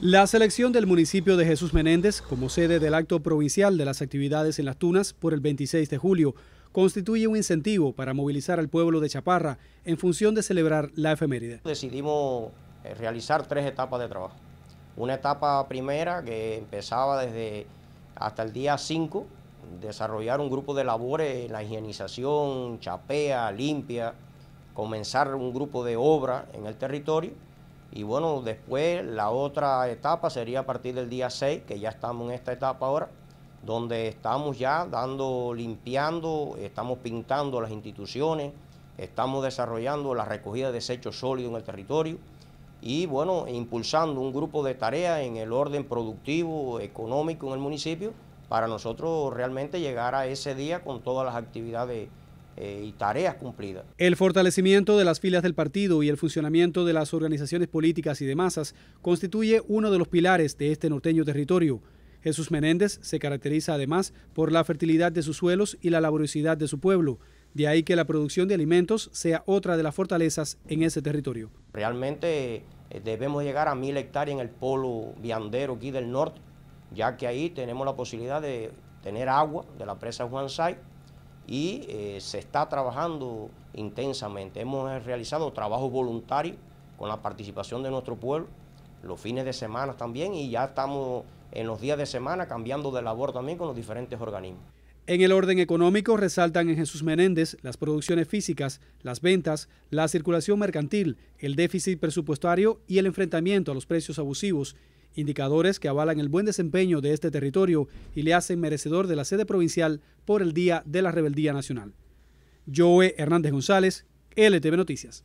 La selección del municipio de Jesús Menéndez como sede del acto provincial de las actividades en las Tunas por el 26 de julio constituye un incentivo para movilizar al pueblo de Chaparra en función de celebrar la efeméride. Decidimos eh, realizar tres etapas de trabajo. Una etapa primera que empezaba desde hasta el día 5, desarrollar un grupo de labores en la higienización, chapea, limpia, comenzar un grupo de obra en el territorio y bueno, después la otra etapa sería a partir del día 6, que ya estamos en esta etapa ahora, donde estamos ya dando, limpiando, estamos pintando las instituciones, estamos desarrollando la recogida de desechos sólidos en el territorio y bueno, impulsando un grupo de tareas en el orden productivo, económico en el municipio, para nosotros realmente llegar a ese día con todas las actividades eh, y tareas cumplidas. El fortalecimiento de las filas del partido y el funcionamiento de las organizaciones políticas y de masas constituye uno de los pilares de este norteño territorio. Jesús Menéndez se caracteriza además por la fertilidad de sus suelos y la laboriosidad de su pueblo. De ahí que la producción de alimentos sea otra de las fortalezas en ese territorio. Realmente eh, debemos llegar a mil hectáreas en el polo viandero aquí del norte, ya que ahí tenemos la posibilidad de tener agua de la presa Juan Say y eh, se está trabajando intensamente. Hemos realizado trabajos voluntarios con la participación de nuestro pueblo, los fines de semana también, y ya estamos en los días de semana cambiando de labor también con los diferentes organismos. En el orden económico resaltan en Jesús Menéndez las producciones físicas, las ventas, la circulación mercantil, el déficit presupuestario y el enfrentamiento a los precios abusivos indicadores que avalan el buen desempeño de este territorio y le hacen merecedor de la sede provincial por el Día de la Rebeldía Nacional. Joe Hernández González, LTV Noticias.